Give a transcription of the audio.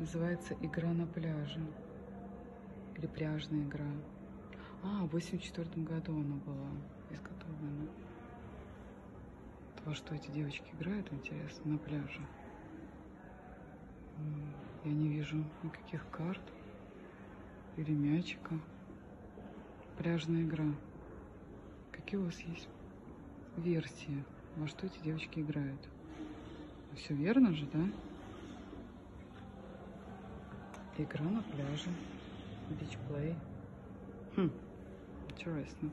Называется «Игра на пляже». Или «Пляжная игра». А, в 84 году она была изготовлена. Во что эти девочки играют, интересно, на пляже. Я не вижу никаких карт или мячика. Пляжная игра. Какие у вас есть версии, во что эти девочки играют? Все верно же, да? Игра на пляже. Бич-плей. Хм, интересно.